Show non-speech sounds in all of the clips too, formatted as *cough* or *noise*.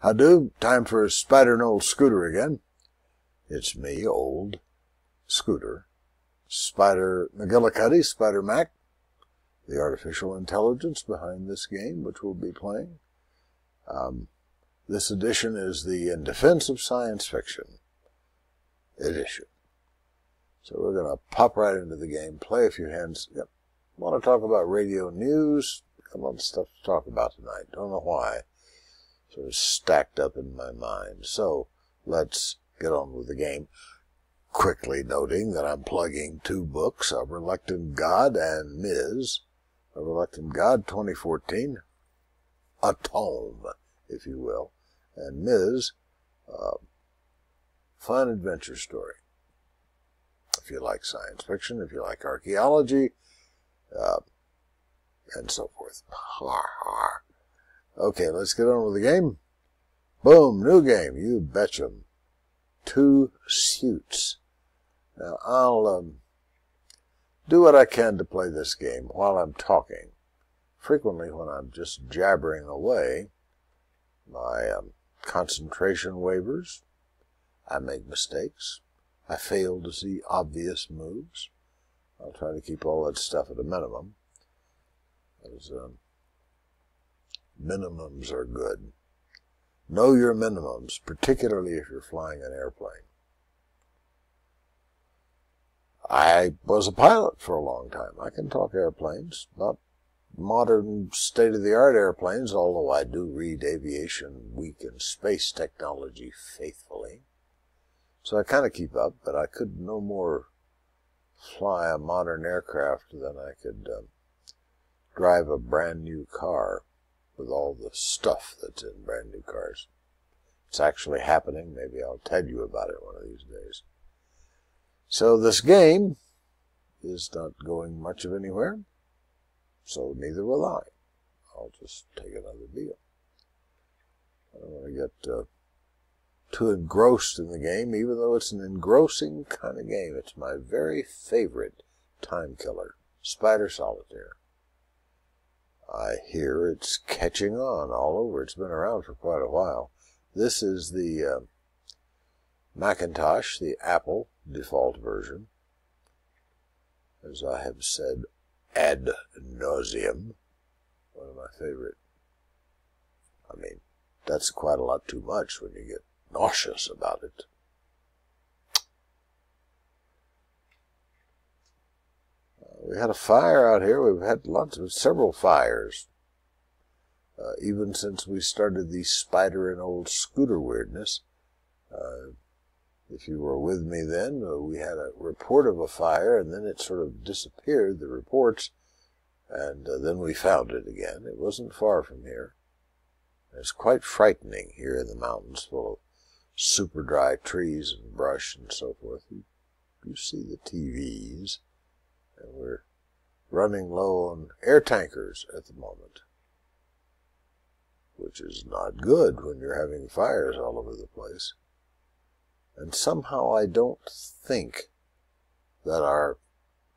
How do? Time for Spider and Olde Scooter again. It's me, Olde Scooter. Spider McGillicuddy, Spider Mac, the artificial intelligence behind this game, which we'll be playing. Um, this edition is the In Defense of Science Fiction edition. So we're going to pop right into the game, play a few hands. Yep. Want to talk about radio news? Got a lot of stuff to talk about tonight. Don't know why. Sort of stacked up in my mind. So let's get on with the game. Quickly noting that I'm plugging two books, A Reluctant God and Ms. A Reluctant God 2014, a tome, if you will, and Ms. Uh, fun adventure story. If you like science fiction, if you like archaeology, uh, and so forth. Okay, let's get on with the game. Boom, new game, you betcha. Two suits. Now, I'll um, do what I can to play this game while I'm talking. Frequently, when I'm just jabbering away, my um, concentration wavers, I make mistakes, I fail to see obvious moves. I'll try to keep all that stuff at a minimum. As, um, minimums are good. Know your minimums, particularly if you're flying an airplane. I was a pilot for a long time. I can talk airplanes, not modern state-of-the-art airplanes, although I do read Aviation Week and Space Technology faithfully. So I kind of keep up, but I could no more fly a modern aircraft than I could um, drive a brand new car with all the stuff that's in brand new cars. It's actually happening. Maybe I'll tell you about it one of these days. So this game is not going much of anywhere, so neither will I. I'll just take another deal. I don't want to get uh, too engrossed in the game, even though it's an engrossing kind of game. It's my very favorite time killer, Spider Solitaire. I hear it's catching on all over. It's been around for quite a while. This is the uh, Macintosh, the Apple default version. As I have said ad nauseum, one of my favorite. I mean, that's quite a lot too much when you get nauseous about it. We had a fire out here. We've had lots of several fires. Uh, even since we started the spider and old scooter weirdness. Uh, if you were with me then, uh, we had a report of a fire and then it sort of disappeared, the reports, and uh, then we found it again. It wasn't far from here. It's quite frightening here in the mountains full of super dry trees and brush and so forth. You, you see the TVs, and we're running low on air tankers at the moment, which is not good when you're having fires all over the place. And somehow I don't think that our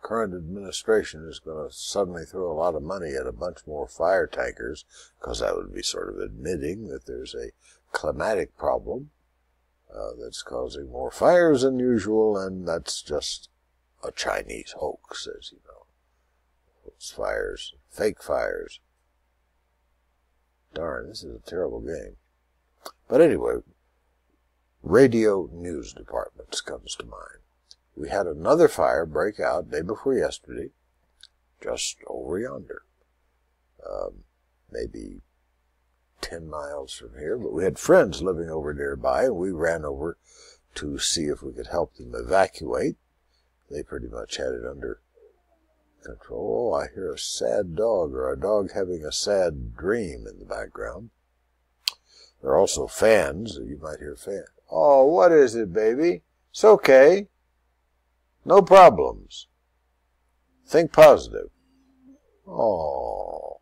current administration is going to suddenly throw a lot of money at a bunch more fire tankers, because that would be sort of admitting that there's a climatic problem uh, that's causing more fires than usual, and that's just a Chinese hoax, as you know. It's fires, fake fires. Darn, this is a terrible game. But anyway, radio news departments comes to mind. We had another fire break out day before yesterday, just over yonder. Um, maybe 10 miles from here, but we had friends living over nearby, and we ran over to see if we could help them evacuate. They pretty much had it under control. Oh, I hear a sad dog or a dog having a sad dream in the background. There are also fans. You might hear fans. Oh, what is it, baby? It's okay. No problems. Think positive. Oh.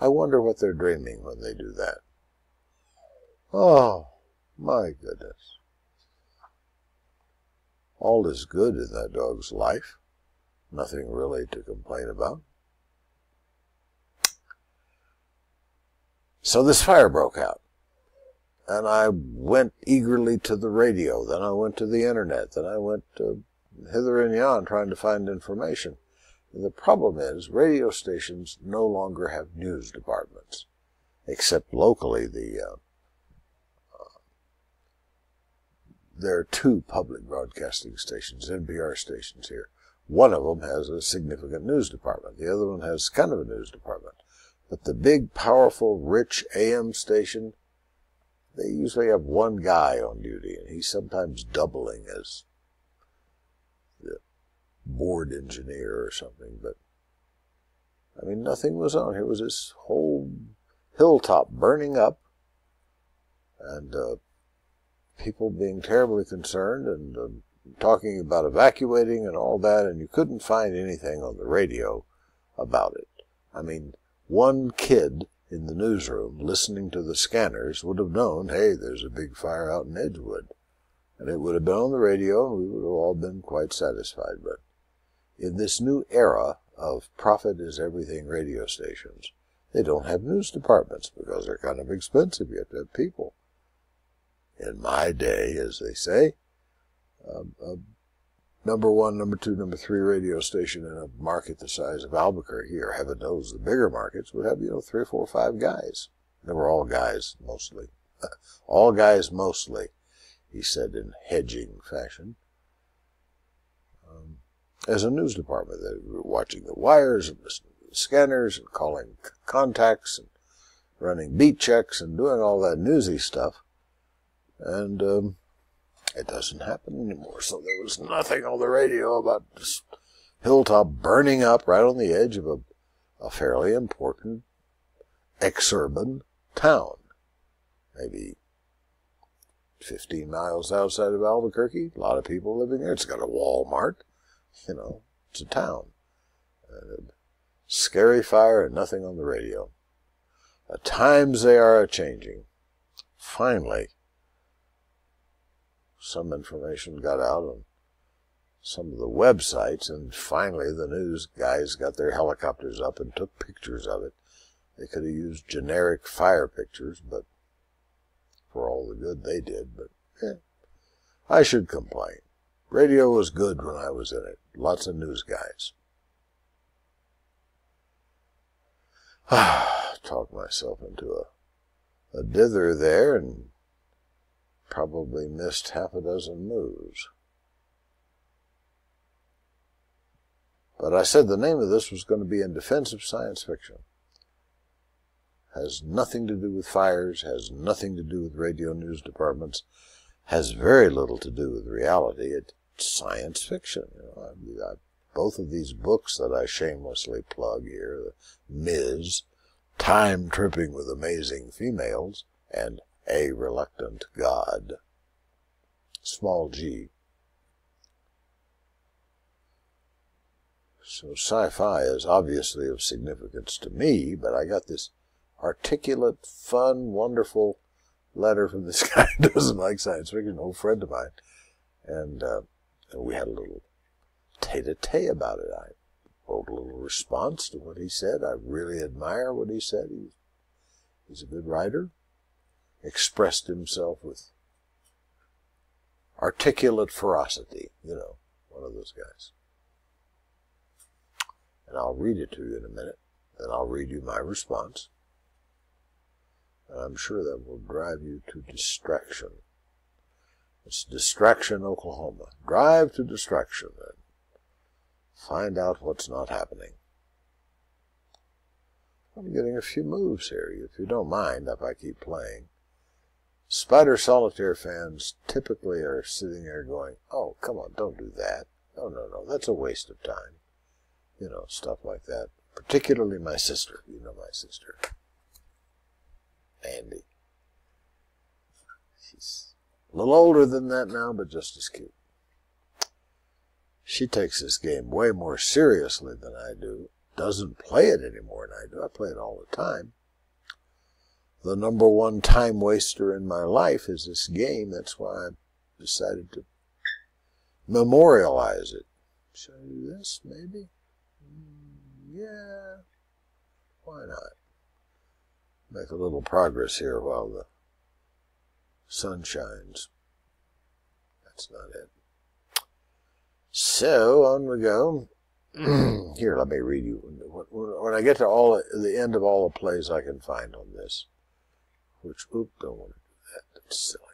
I wonder what they're dreaming when they do that. Oh, my goodness. All is good in that dog's life. Nothing really to complain about. So this fire broke out. And I went eagerly to the radio. Then I went to the internet. Then I went hither and yon trying to find information. The problem is radio stations no longer have news departments, except locally. The uh, there are two public broadcasting stations, NPR stations here. One of them has a significant news department. The other one has kind of a news department. But the big, powerful, rich AM station, they usually have one guy on duty, and he's sometimes doubling as the board engineer or something, but I mean, nothing was on. Here was this whole hilltop burning up and uh, people being terribly concerned and uh, talking about evacuating and all that, and you couldn't find anything on the radio about it. I mean, one kid in the newsroom listening to the scanners would have known, hey, there's a big fire out in Edgewood. And it would have been on the radio, and we would have all been quite satisfied. But in this new era of profit is everything radio stations, they don't have news departments because they're kind of expensive. You have to have people. In my day, as they say, um, a number one, number two, number three radio station in a market the size of Albuquerque, or heaven knows the bigger markets, would have, you know, three or four or five guys. They were all guys, mostly. *laughs* all guys, mostly, he said in hedging fashion as a news department. They were watching the wires and the scanners and calling contacts and running beat checks and doing all that newsy stuff. And um, it doesn't happen anymore. So there was nothing on the radio about this hilltop burning up right on the edge of a, a fairly important exurban town. Maybe 15 miles outside of Albuquerque. A lot of people living there. It's got a Walmart. You know, it's a town. Uh, scary fire and nothing on the radio. The times they are a changing. Finally, some information got out on some of the websites, and finally the news guys got their helicopters up and took pictures of it. They could have used generic fire pictures, but for all the good they did, but eh, I should complain. Radio was good when I was in it. Lots of news guys. *sighs* Talked myself into a, a dither there and probably missed half a dozen moves. But I said the name of this was going to be in defense of science fiction. Has nothing to do with fires, has nothing to do with radio news departments, has very little to do with reality. It's science fiction. You know, I, both of these books that I shamelessly plug here, Ms., Time Tripping with Amazing Females, and A Reluctant God. Small g. So sci-fi is obviously of significance to me, but I got this articulate, fun, wonderful letter from this *laughs* guy who doesn't like science fiction, an old friend of mine. And uh, and we had a little tete-a-tete about it. I wrote a little response to what he said. I really admire what he said. He's a good writer. Expressed himself with articulate ferocity, you know, one of those guys. And I'll read it to you in a minute. Then I'll read you my response. And I'm sure that will drive you to distraction. It's Distraction, Oklahoma. Drive to Distraction and find out what's not happening. I'm getting a few moves here, if you don't mind if I keep playing. Spider Solitaire fans typically are sitting there going, oh, come on, don't do that. No, no, no, that's a waste of time. You know, stuff like that. Particularly my sister. You know my sister. Andy. She's a little older than that now, but just as cute. She takes this game way more seriously than I do. Doesn't play it any more than I do. I play it all the time. The number one time waster in my life is this game. That's why I decided to memorialize it. Should I do this, maybe? Mm, yeah. Why not? make a little progress here while the sun shines. That's not it. So on we go. *clears throat* here, let me read you. When I get to all the end of all the plays I can find on this, which, oop, don't want to do that. That's silly.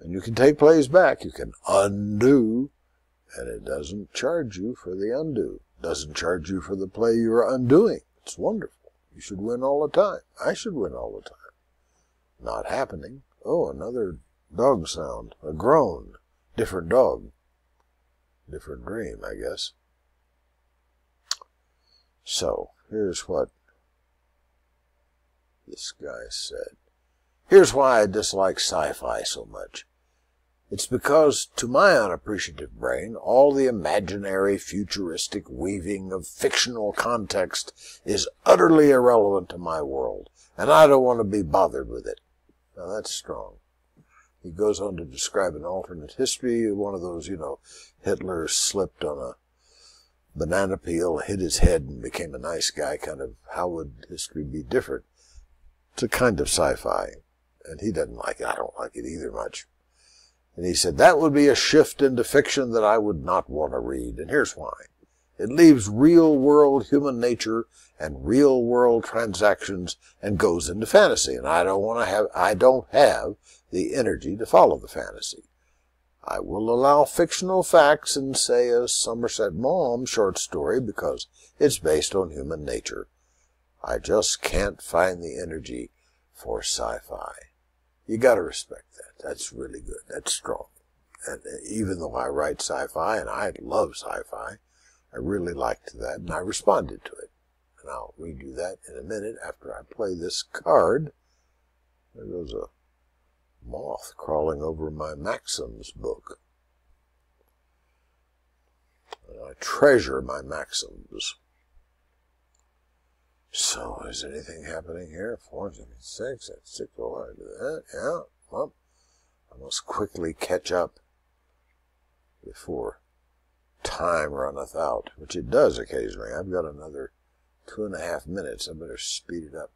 And you can take plays back. You can undo, and it doesn't charge you for the undo. It doesn't charge you for the play you're undoing. It's wonderful. You should win all the time. I should win all the time. Not happening. Oh, another dog sound. A groan. Different dog. Different dream, I guess. So, here's what this guy said. Here's why I dislike sci-fi so much. It's because, to my unappreciative brain, all the imaginary, futuristic weaving of fictional context is utterly irrelevant to my world, and I don't want to be bothered with it. Now that's strong. He goes on to describe an alternate history, one of those, you know, Hitler slipped on a banana peel, hit his head, and became a nice guy kind of, how would history be different? It's a kind of sci-fi, and he doesn't like it. I don't like it either much. And he said, that would be a shift into fiction that I would not want to read. And here's why. It leaves real world human nature and real world transactions and goes into fantasy. And I don't want to have, I don't have the energy to follow the fantasy. I will allow fictional facts in, say, a Somerset Maugham short story because it's based on human nature. I just can't find the energy for sci-fi. You gotta respect that. that's really good. That's strong. And uh, even though I write sci-fi and I love sci-fi, I really liked that and I responded to it. And I'll read you that in a minute after I play this card. There goes a moth crawling over my Maxims book. And I treasure my Maxims. So, is anything happening here? 476, that's 601. That, yeah, well, I must quickly catch up before time runneth out, which it does occasionally. I've got another two and a half minutes. I better speed it up.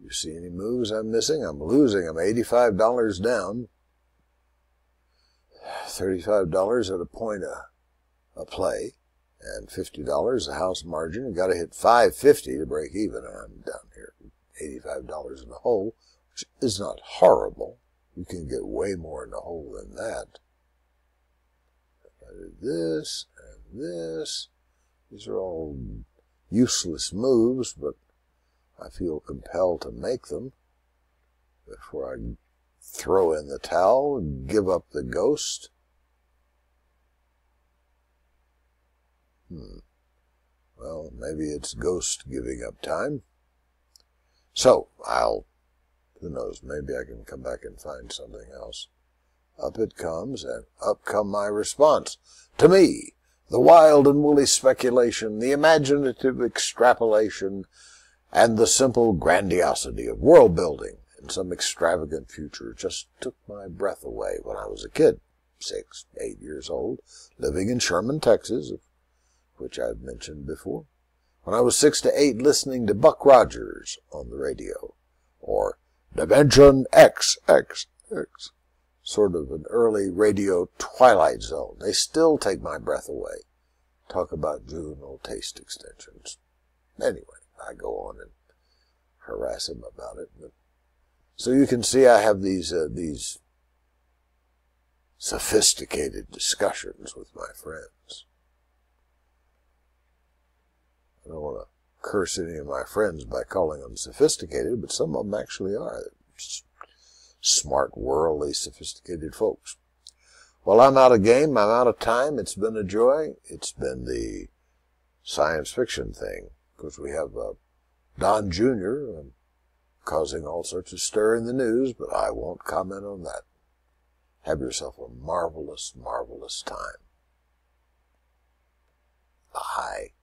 You see any moves I'm missing? I'm losing. I'm $85 down. $35 at a point a, a play and $50 a house margin. Got to hit 550 to break even. I'm down here, $85 in the hole which is not horrible. You can get way more in the hole than that. I did this and this. These are all useless moves, but I feel compelled to make them before I throw in the towel and give up the ghost. Hmm. Well, maybe it's ghost giving up time. So I'll who knows, maybe I can come back and find something else. Up it comes, and up come my response. To me, the wild and woolly speculation, the imaginative extrapolation, and the simple grandiosity of world building in some extravagant future just took my breath away when I was a kid, six, eight years old, living in Sherman, Texas, which I've mentioned before. When I was six to eight, listening to Buck Rogers on the radio, or Dimension X, X, X. Sort of an early radio twilight zone. They still take my breath away. Talk about juvenile taste extensions. Anyway, I go on and harass him about it. But, so you can see I have these, uh, these sophisticated discussions with my friends. I don't want to curse any of my friends by calling them sophisticated, but some of them actually are. Smart, worldly, sophisticated folks. Well, I'm out of game. I'm out of time. It's been a joy. It's been the science fiction thing because we have uh, Don Jr. Um, causing all sorts of stir in the news, but I won't comment on that. Have yourself a marvelous, marvelous time. Bye.